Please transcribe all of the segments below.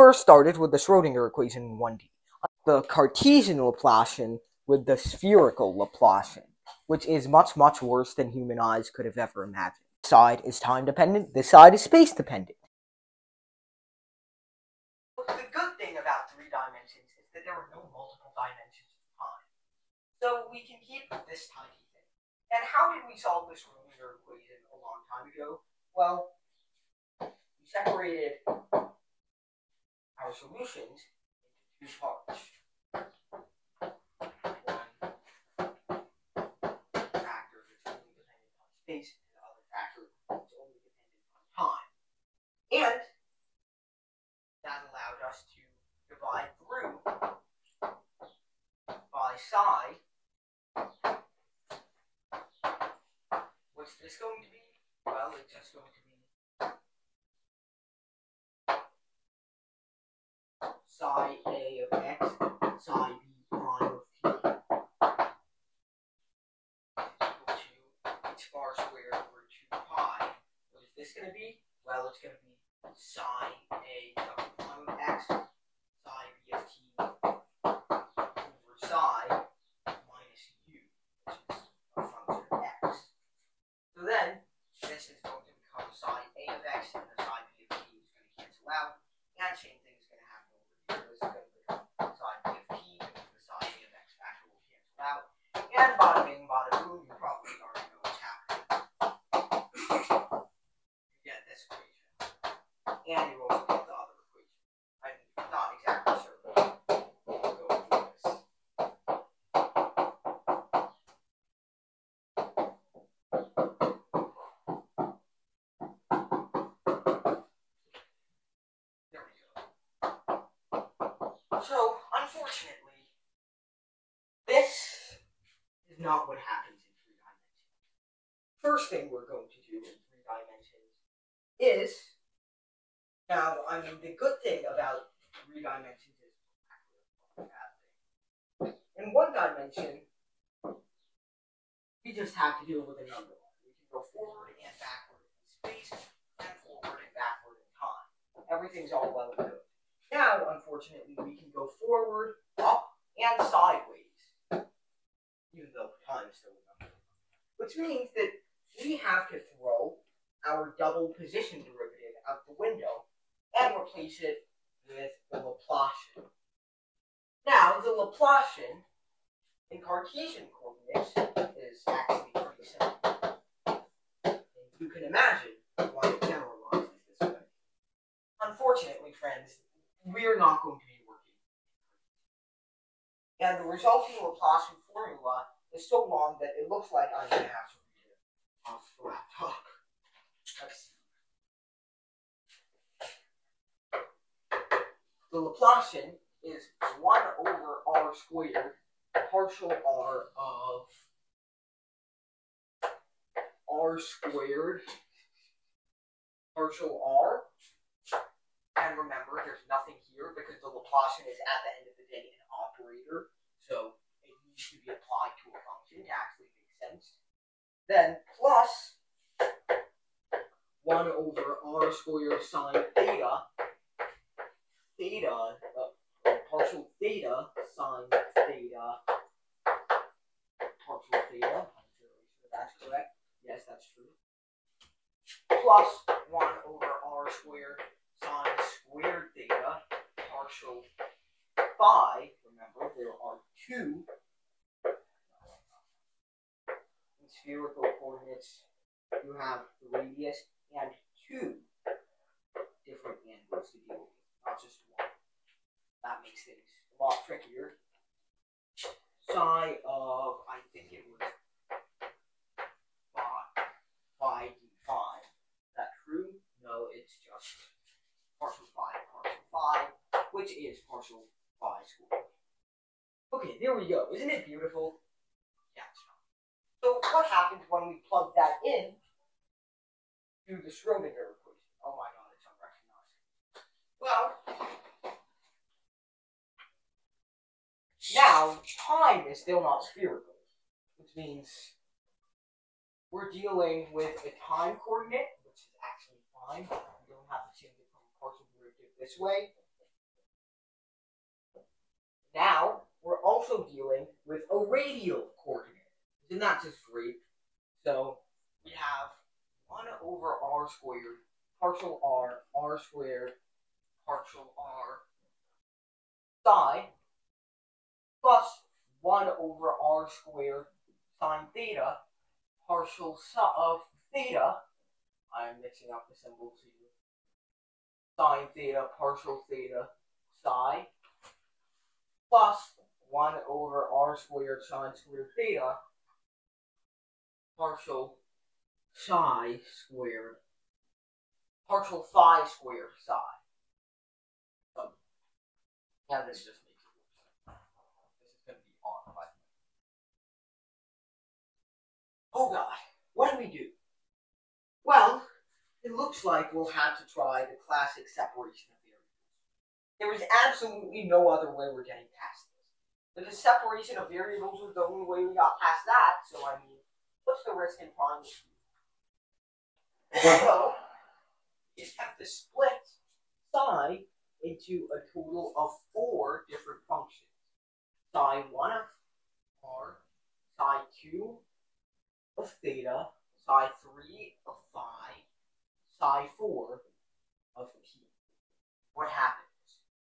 first started with the Schrodinger equation in 1D, the Cartesian Laplacian with the spherical Laplacian, which is much, much worse than human eyes could have ever imagined. This side is time dependent, this side is space dependent. The good thing about three dimensions is that there are no multiple dimensions of time. So we can keep this tiny thing. And how did we solve this Schrodinger equation a long time ago? Well, we separated our solutions into two parts. One factor that's only dependent on space, and the other factor that's only dependent on time. And that allowed us to divide through by psi. What's this going to be? Well, it's just going to be psi a of x, psi b prime of t equal to h bar squared over 2 pi. What is this going to be? Well, it's going to be psi a of x, psi b of t over psi minus u, which is a function of x. So then, this is going to become psi a of x and the psi b of t is going to cancel out. And So, unfortunately, this is not what happens in three dimensions. First thing we're going to do in three dimensions is now, I mean, the good thing about three dimensions is. In one dimension, we just have to deal with a number line. We can go forward and backward in space, and forward and backward in time. Everything's all well and good. Now, unfortunately, we can go forward, up, and sideways, even though time is still a. Which means that we have to throw our double position derivative out the window and replace it with the Laplacian. Now, the Laplacian in Cartesian coordinates is actually pretty simple. And you can imagine why it generalizes this way. Unfortunately, friends, we're not going to be working. And the resulting Laplacian formula is so long that it looks like I'm going to have to read it off the laptop. Let's see. The Laplacian is 1 over r squared partial r of r squared partial r. Remember, there's nothing here because the Laplacian is at the end of the day an operator, so it needs to be applied to a function to actually make sense. Then plus 1 over r squared sine theta, theta, uh, partial theta sine theta, partial theta, that's correct. Yes, that's true. Plus 1 over r squared sine squared theta, partial phi. Remember, there are two in spherical coordinates. You have the radius and two different angles to deal with, not just one. That makes things a lot trickier. Psi of, I think it was phi, phi d5. Is that true? No, it's just partial phi, partial phi, which is partial phi squared. Okay, there we go. Isn't it beautiful? Yeah. So what happens when we plug that in to the Schrodinger equation? Oh my god, it's unrecognizable. Well, now time is still not spherical, which means we're dealing with a time coordinate, which is actually fine. We don't have to change it from partial derivative this way. Now we're also dealing with a radial coordinate. Isn't that just great? So we have 1 over r squared, partial r, r squared, partial r, psi, plus 1 over r squared sine theta, partial of theta, I'm mixing up the symbols here, sine theta, partial theta, psi, plus 1 over r squared sine squared theta, partial psi squared, partial phi squared psi. Now this just makes it worse. This is going to be on, Oh god, what do we do? Well, it looks like we'll have to try the classic separation. There is absolutely no other way we're getting past this. The separation of variables was the only way we got past that, so I mean, what's the risk in trying? So, you have to split psi into a total of four different functions. Psi 1 of r, psi 2 of theta, psi 3 of phi, psi 4 of t. What happens?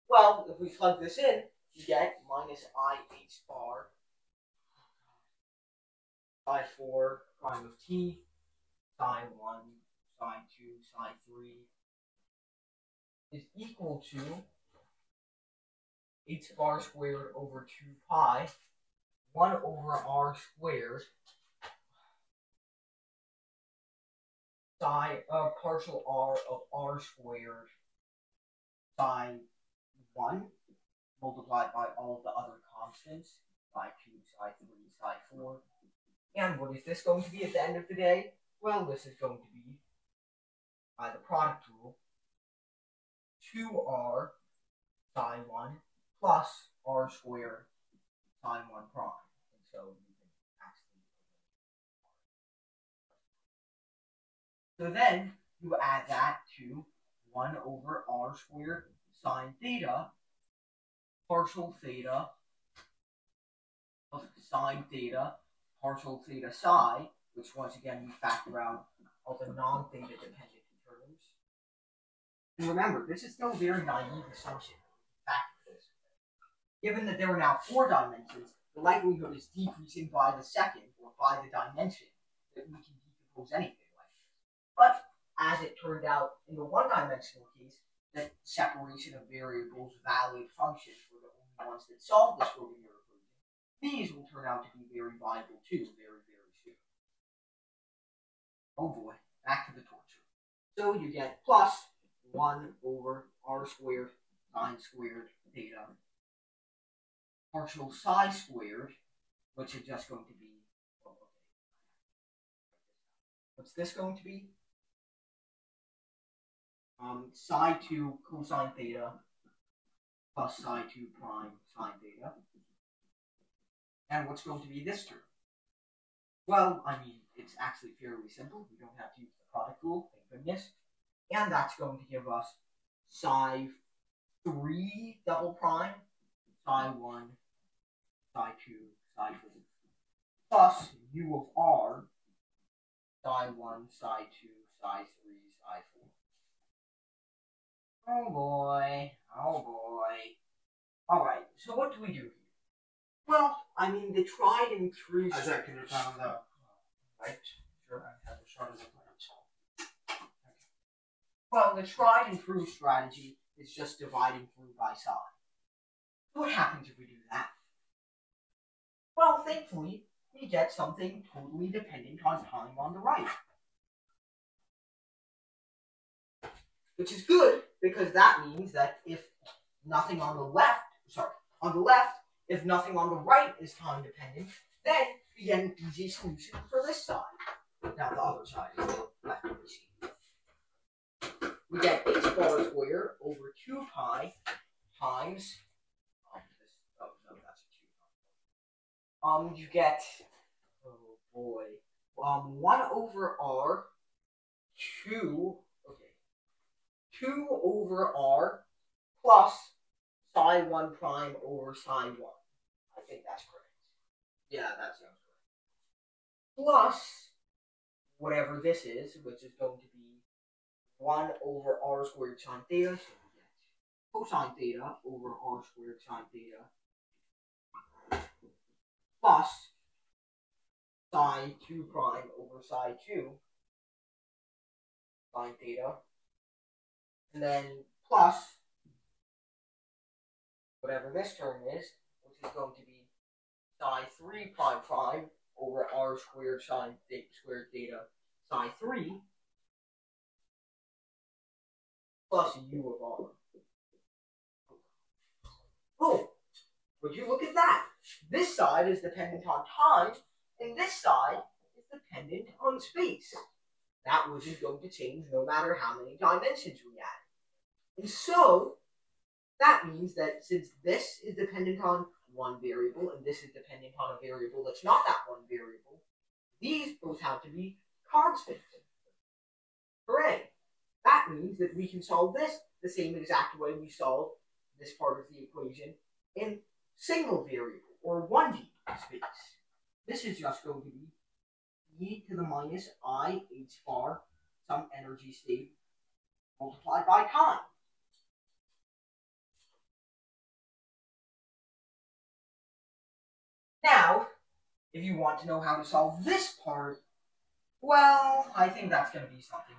Well, if we plug this in, you get minus i h bar psi 4 prime of t, psi 1, psi 2, psi 3 is equal to h bar squared over 2 pi, 1 over r squared psi of uh, partial r of r squared psi 1 multiplied by all the other constants, psi 2, psi 3, psi 4. And what is this going to be at the end of the day? Well, this is going to be, by the product rule, 2r psi 1 plus r squared psi 1 prime. And so So then you add that to 1 over r squared sine theta, partial theta of sine theta, partial theta psi, which once again we factor out all the non-theta dependent terms. And remember, this is still a very naive assumption. Given that there are now four dimensions, the likelihood is decreasing by the second, or by the dimension, that we can decompose anything. like this. But as it turned out in the one-dimensional case, that separation of variables valid functions were the only ones that solved the Schrodinger equation. These will turn out to be very viable too, very, very soon. Oh boy, back to the torture. So you get plus 1 over r squared sine squared theta partial psi squared, which is just going to be, oh, what's this going to be? Um, psi 2 cosine theta plus psi 2 prime sine theta. And what's going to be this term? Well, I mean, it's actually fairly simple. We don't have to use the product rule, thank goodness. And that's going to give us psi 3 double prime, psi 1, psi 2, psi 4, plus u of r, psi 1, psi 2, psi 3, psi 4. Oh boy. Oh boy. Alright, so what do we do here? Well, I mean, the tried and true. Isaac, can you turn on the light? Sure, I have a shot of the light. Well, the tried and true strategy is just dividing through by psi. What happens if we do that? Well, thankfully, we get something totally dependent on time on the right. Which is good, because that means that if nothing on the left, sorry, on the left, if nothing on the right is time dependent, then we get an easy solution for this side. Now the other side is the left. We get h bar squared over 2 pi times, um, this, oh no, that's a 2. Um, you get, oh boy, um, 1 over r, 2 2 over r plus psi 1 prime over psi 1. I think that's correct. Yeah, that sounds correct. Plus whatever this is, which is going to be 1 over r squared sine theta. So we get cosine theta over r squared sine theta plus psi 2 prime over psi 2 sine theta. And then plus whatever this term is, which is going to be psi 3 prime prime over r squared sine th squared theta psi 3 plus u of r. Oh, would you look at that? This side is dependent on time, and this side is dependent on space. That wasn't going to change no matter how many dimensions we add. And so, that means that since this is dependent on one variable, and this is dependent on a variable that's not that one variable, these both have to be constant. Hooray! That means that we can solve this the same exact way we solved this part of the equation in single variable or 1D space. This is just going to be e to the minus i h bar some energy state multiplied by time. Now, if you want to know how to solve this part, well, I think that's going to be something